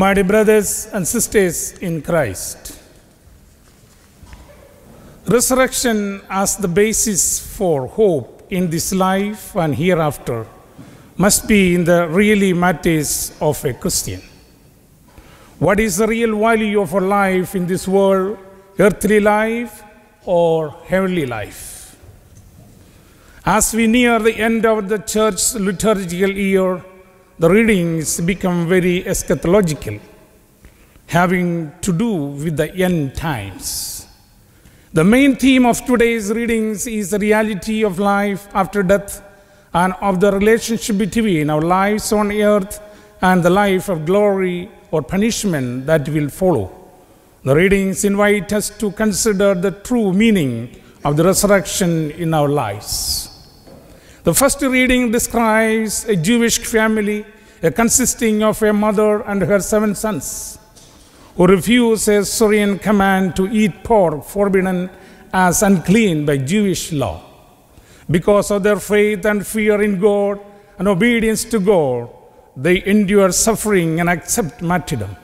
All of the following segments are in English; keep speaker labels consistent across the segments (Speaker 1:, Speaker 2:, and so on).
Speaker 1: My dear brothers and sisters in Christ, resurrection as the basis for hope in this life and hereafter must be in the really matters of a Christian. What is the real value of our life in this world, earthly life or heavenly life? As we near the end of the church's liturgical year, the readings become very eschatological, having to do with the end times. The main theme of today's readings is the reality of life after death and of the relationship between our lives on earth and the life of glory or punishment that will follow. The readings invite us to consider the true meaning of the resurrection in our lives. The first reading describes a Jewish family consisting of a mother and her seven sons who refuse a Syrian command to eat pork forbidden as unclean by Jewish law. Because of their faith and fear in God and obedience to God, they endure suffering and accept martyrdom.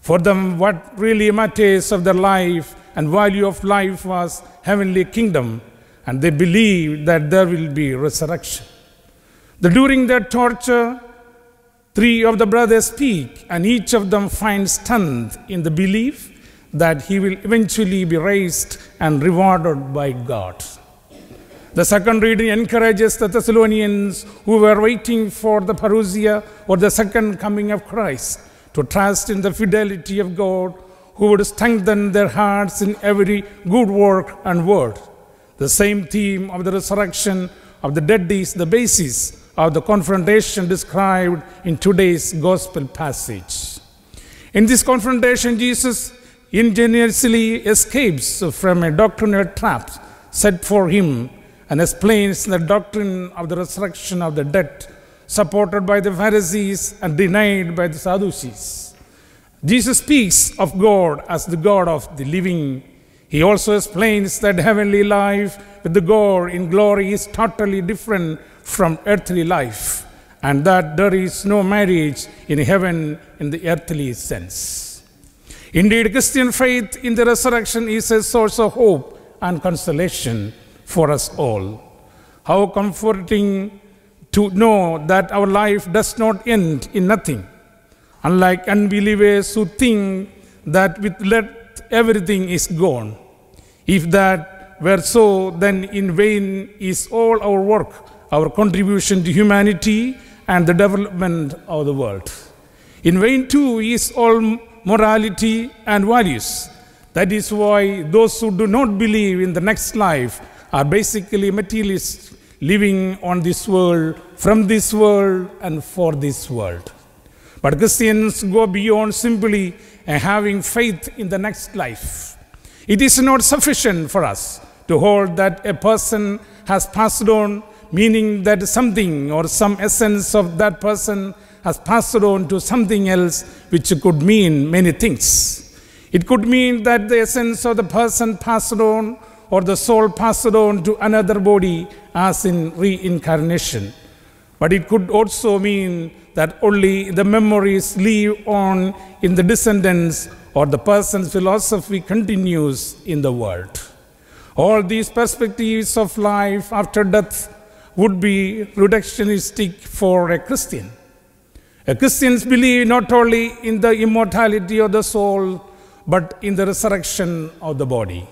Speaker 1: For them, what really matters of their life and value of life was heavenly kingdom, and they believed that there will be resurrection. The, during their torture, three of the brothers speak, and each of them finds strength in the belief that he will eventually be raised and rewarded by God. The second reading encourages the Thessalonians who were waiting for the parousia or the second coming of Christ to trust in the fidelity of God who would strengthen their hearts in every good work and word. The same theme of the resurrection of the dead is the basis of the confrontation described in today's gospel passage. In this confrontation, Jesus ingeniously escapes from a doctrinal trap set for him and explains the doctrine of the resurrection of the dead, supported by the Pharisees and denied by the Sadducees. Jesus speaks of God as the God of the living. He also explains that heavenly life with the God in glory is totally different from earthly life, and that there is no marriage in heaven in the earthly sense. Indeed, Christian faith in the resurrection is a source of hope and consolation for us all. How comforting to know that our life does not end in nothing. Unlike unbelievers who think that with everything is gone. If that were so, then in vain is all our work, our contribution to humanity and the development of the world. In vain too is all morality and values. That is why those who do not believe in the next life are basically materialists living on this world, from this world, and for this world. But Christians go beyond simply having faith in the next life. It is not sufficient for us to hold that a person has passed on, meaning that something or some essence of that person has passed on to something else, which could mean many things. It could mean that the essence of the person passed on or the soul passed on to another body as in reincarnation. But it could also mean that only the memories live on in the descendants or the person's philosophy continues in the world. All these perspectives of life after death would be reductionistic for a Christian. A Christians believe not only in the immortality of the soul, but in the resurrection of the body.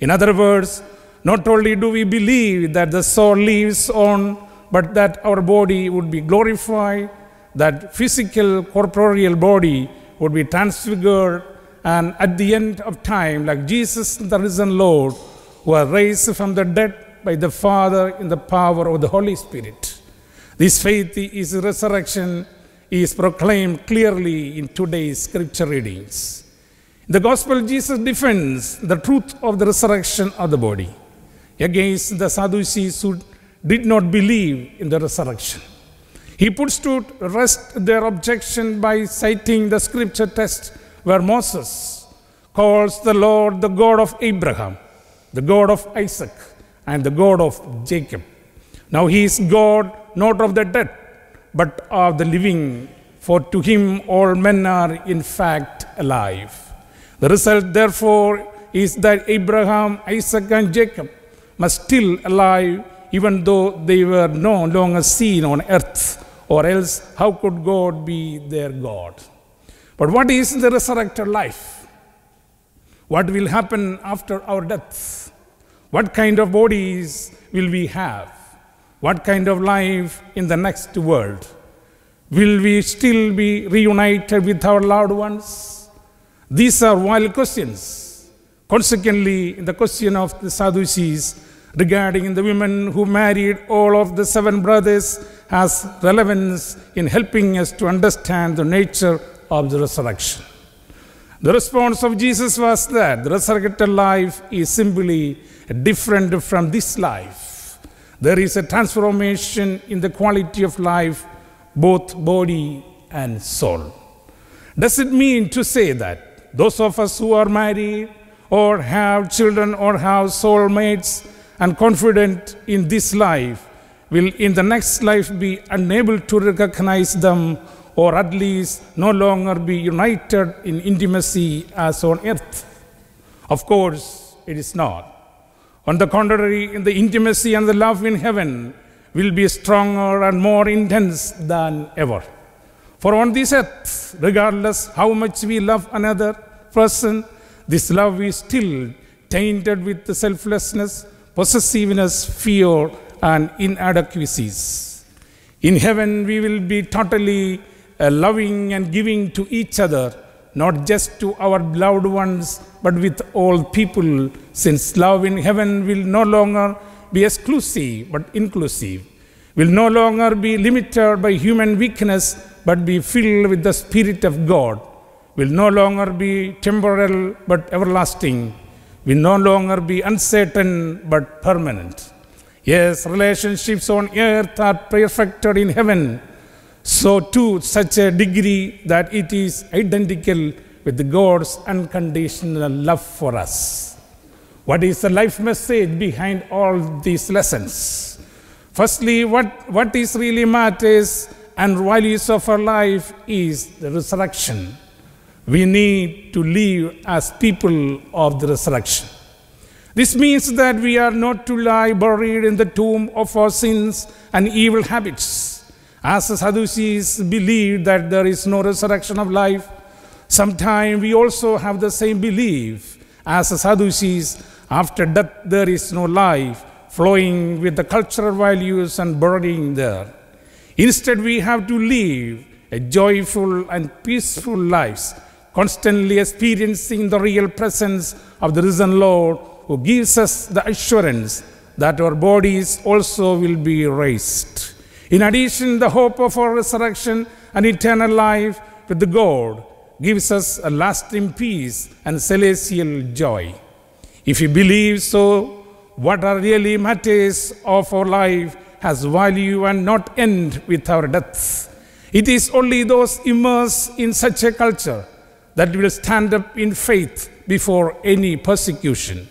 Speaker 1: In other words, not only do we believe that the soul lives on, but that our body would be glorified, that physical corporeal body would be transfigured, and at the end of time, like Jesus, the risen Lord, who was raised from the dead by the Father in the power of the Holy Spirit. This faith is resurrection is proclaimed clearly in today's scripture readings. In the gospel, Jesus defends the truth of the resurrection of the body against the Sadducees who did not believe in the resurrection. He puts to rest their objection by citing the scripture text where Moses calls the Lord the God of Abraham, the God of Isaac, and the God of Jacob. Now he is God not of the dead, but of the living, for to him all men are in fact alive. The result, therefore, is that Abraham, Isaac, and Jacob must still alive even though they were no longer seen on earth, or else how could God be their God? But what is the resurrected life? What will happen after our death? What kind of bodies will we have? What kind of life in the next world? Will we still be reunited with our loved ones? These are wild questions. Consequently, the question of the Sadducees regarding the women who married all of the seven brothers has relevance in helping us to understand the nature of the resurrection. The response of Jesus was that the resurrected life is simply different from this life. There is a transformation in the quality of life, both body and soul. Does it mean to say that those of us who are married or have children or have soulmates and confident in this life will in the next life be unable to recognize them or at least no longer be united in intimacy as on earth? Of course, it is not. On the contrary, in the intimacy and the love in heaven will be stronger and more intense than ever. For on this earth, regardless how much we love another person, this love is still tainted with the selflessness, possessiveness, fear, and inadequacies. In heaven, we will be totally uh, loving and giving to each other, not just to our loved ones, but with all people, since love in heaven will no longer be exclusive but inclusive, will no longer be limited by human weakness, but be filled with the Spirit of God, will no longer be temporal but everlasting, will no longer be uncertain but permanent. Yes, relationships on earth are perfected in heaven, so to such a degree that it is identical with God's unconditional love for us. What is the life message behind all these lessons? Firstly, what, what is really matters and values of our life is the resurrection. We need to live as people of the resurrection. This means that we are not to lie buried in the tomb of our sins and evil habits. As the Sadducees believe that there is no resurrection of life, sometimes we also have the same belief as the Sadducees after death there is no life flowing with the cultural values and burning there. Instead, we have to live a joyful and peaceful lives, constantly experiencing the real presence of the risen Lord who gives us the assurance that our bodies also will be raised. In addition, the hope of our resurrection and eternal life with the God gives us a lasting peace and celestial joy. If we believe so, what are really matters of our life has value and not end with our death. It is only those immersed in such a culture that will stand up in faith before any persecution.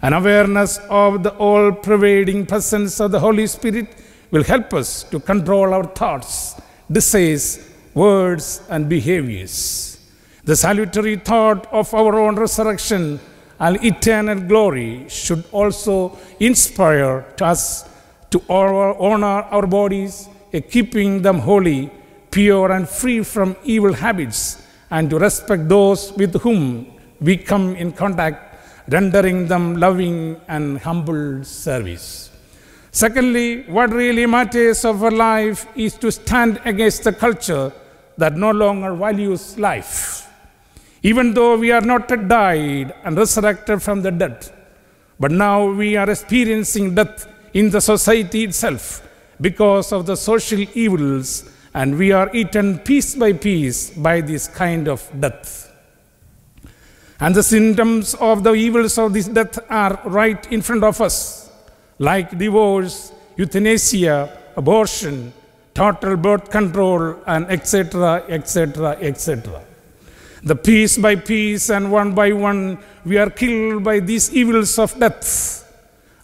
Speaker 1: An awareness of the all pervading presence of the Holy Spirit will help us to control our thoughts, desires, words, and behaviors. The salutary thought of our own resurrection and eternal glory should also inspire us to honor our bodies, keeping them holy, pure, and free from evil habits, and to respect those with whom we come in contact rendering them loving and humble service. Secondly, what really matters of our life is to stand against the culture that no longer values life. Even though we are not died and resurrected from the dead, but now we are experiencing death in the society itself because of the social evils, and we are eaten piece by piece by this kind of death. And the symptoms of the evils of this death are right in front of us, like divorce, euthanasia, abortion, total birth control, and etc., etc., etc. The piece by piece and one by one, we are killed by these evils of death.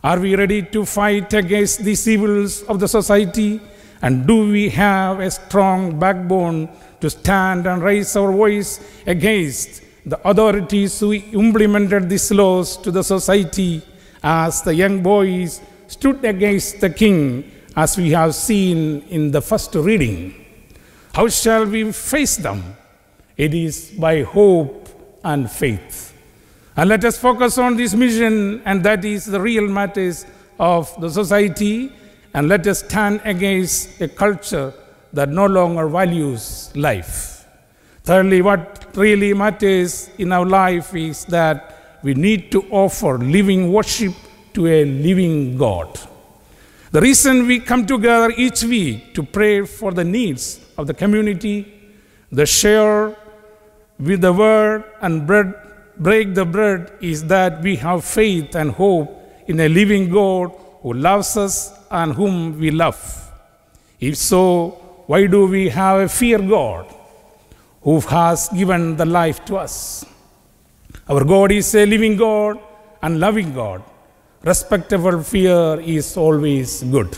Speaker 1: Are we ready to fight against these evils of the society And do we have a strong backbone to stand and raise our voice against the authorities who implemented these laws to the society as the young boys stood against the king, as we have seen in the first reading? How shall we face them? It is by hope and faith. And let us focus on this mission, and that is the real matters of the society, and let us stand against a culture that no longer values life. Thirdly, what really matters in our life is that we need to offer living worship to a living God. The reason we come together each week to pray for the needs of the community, the share with the word and bread, break the bread is that we have faith and hope in a living God who loves us and whom we love. If so, why do we have a fear God who has given the life to us? Our God is a living God and loving God. Respectable fear is always good.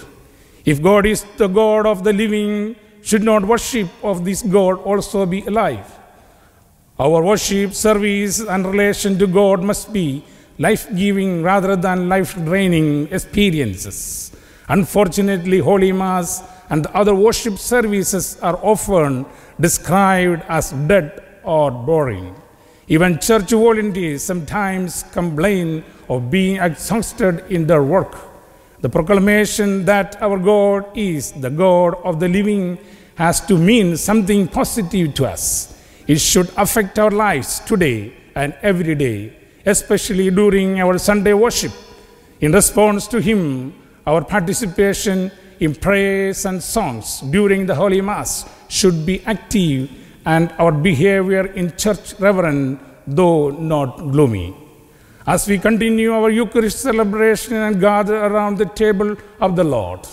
Speaker 1: If God is the God of the living, should not worship of this God also be alive? Our worship, service, and relation to God must be life giving rather than life draining experiences. Unfortunately, Holy Mass and other worship services are often described as dead or boring. Even church volunteers sometimes complain of being exhausted in their work. The proclamation that our God is the God of the living has to mean something positive to us. It should affect our lives today and every day, especially during our Sunday worship. In response to Him, our participation in prayers and songs during the Holy Mass should be active and our behavior in church reverent, though not gloomy. As we continue our Eucharist celebration and gather around the table of the Lord,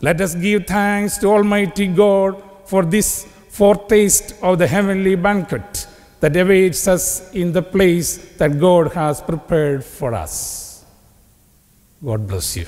Speaker 1: let us give thanks to Almighty God for this foretaste of the heavenly banquet that awaits us in the place that God has prepared for us. God bless you.